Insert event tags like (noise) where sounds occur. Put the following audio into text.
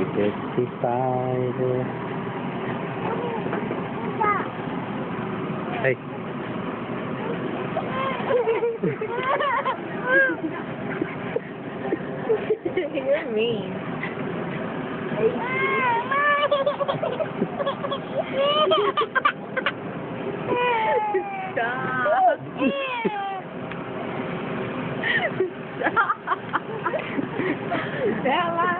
The spider. Hey. You're (laughs) mean. Stop. (laughs) Stop. Bella.